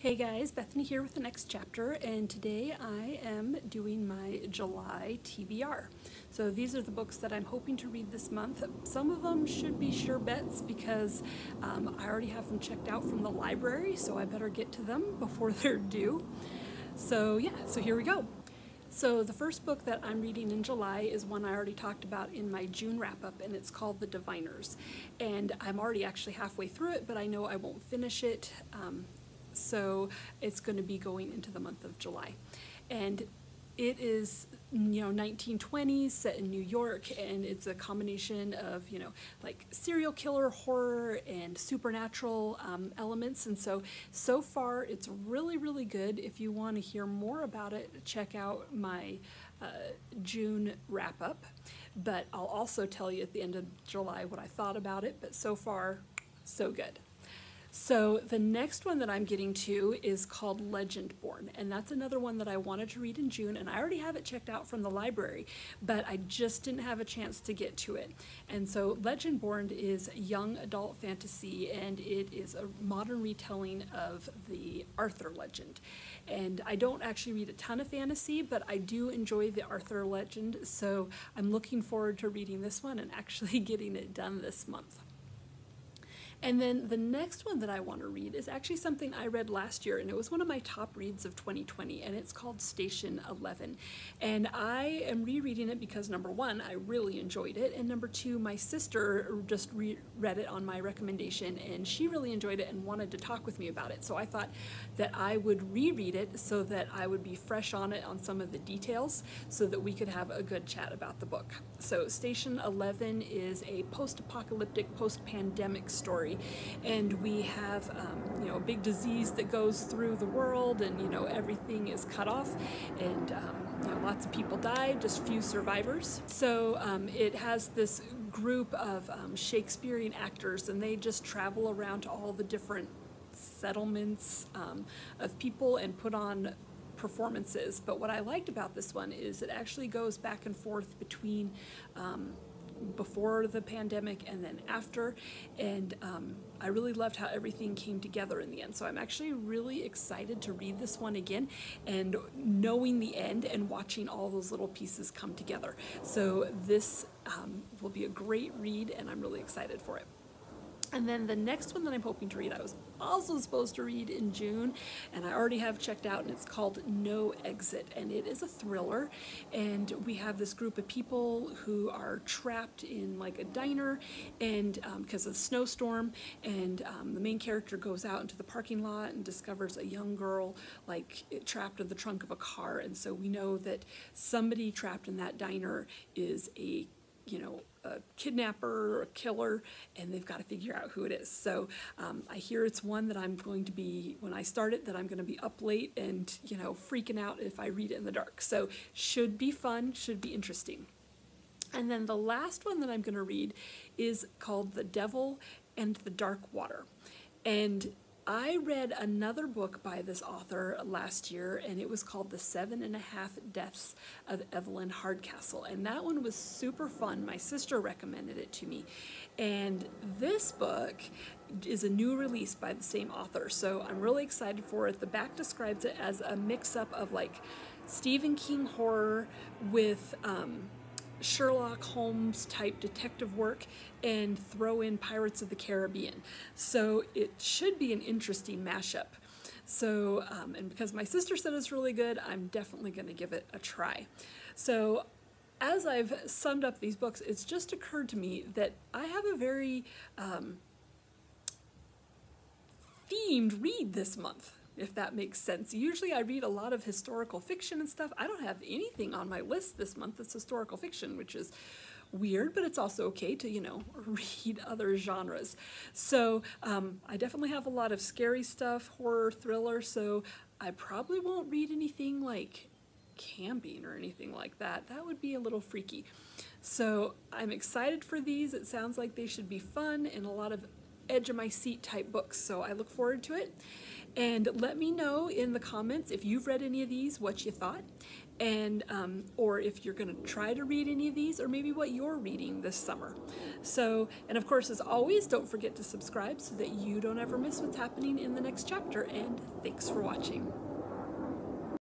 Hey guys, Bethany here with the next chapter, and today I am doing my July TBR. So these are the books that I'm hoping to read this month. Some of them should be sure bets because um, I already have them checked out from the library, so I better get to them before they're due. So yeah, so here we go. So the first book that I'm reading in July is one I already talked about in my June wrap-up, and it's called The Diviners. And I'm already actually halfway through it, but I know I won't finish it. Um, so it's going to be going into the month of July. And it is, you know, 1920s set in New York, and it's a combination of, you know, like serial killer horror and supernatural um, elements. And so, so far, it's really, really good. If you want to hear more about it, check out my uh, June wrap up. But I'll also tell you at the end of July what I thought about it. But so far, so good. So the next one that I'm getting to is called Legendborn, and that's another one that I wanted to read in June, and I already have it checked out from the library, but I just didn't have a chance to get to it. And so Legendborn is young adult fantasy, and it is a modern retelling of the Arthur legend. And I don't actually read a ton of fantasy, but I do enjoy the Arthur legend, so I'm looking forward to reading this one and actually getting it done this month. And then the next one that I want to read is actually something I read last year, and it was one of my top reads of 2020, and it's called Station 11. And I am rereading it because number one, I really enjoyed it, and number two, my sister just re read it on my recommendation, and she really enjoyed it and wanted to talk with me about it. So I thought that I would reread it so that I would be fresh on it on some of the details so that we could have a good chat about the book. So Station 11 is a post-apocalyptic, post-pandemic story story. And we have, um, you know, a big disease that goes through the world, and you know everything is cut off, and um, you know, lots of people die, just few survivors. So um, it has this group of um, Shakespearean actors, and they just travel around to all the different settlements um, of people and put on performances. But what I liked about this one is it actually goes back and forth between um, before the pandemic and then after. And um, I really loved how everything came together in the end. So I'm actually really excited to read this one again and knowing the end and watching all those little pieces come together. So this um, will be a great read and I'm really excited for it. And then the next one that I'm hoping to read, I was also supposed to read in June, and I already have checked out, and it's called No Exit. And it is a thriller, and we have this group of people who are trapped in like a diner, and because um, of a snowstorm, and um, the main character goes out into the parking lot and discovers a young girl like trapped in the trunk of a car. And so we know that somebody trapped in that diner is a you know, a kidnapper or a killer, and they've got to figure out who it is. So um, I hear it's one that I'm going to be, when I start it, that I'm going to be up late and, you know, freaking out if I read it in the dark. So should be fun, should be interesting. And then the last one that I'm going to read is called The Devil and the Dark Water. And I read another book by this author last year, and it was called The Seven and a Half Deaths of Evelyn Hardcastle. And that one was super fun. My sister recommended it to me. And this book is a new release by the same author, so I'm really excited for it. The back describes it as a mix up of like Stephen King horror with. Um, Sherlock Holmes type detective work and throw in Pirates of the Caribbean. So it should be an interesting mashup. So, um, and because my sister said it's really good, I'm definitely going to give it a try. So, as I've summed up these books, it's just occurred to me that I have a very um, themed read this month if that makes sense. Usually I read a lot of historical fiction and stuff. I don't have anything on my list this month that's historical fiction, which is weird, but it's also okay to, you know, read other genres. So um, I definitely have a lot of scary stuff, horror, thriller, so I probably won't read anything like camping or anything like that. That would be a little freaky. So I'm excited for these. It sounds like they should be fun and a lot of edge of my seat type books, so I look forward to it. And let me know in the comments if you've read any of these, what you thought. and um, or if you're going to try to read any of these, or maybe what you're reading this summer. So, and of course, as always, don't forget to subscribe so that you don't ever miss what's happening in the next chapter. And thanks for watching.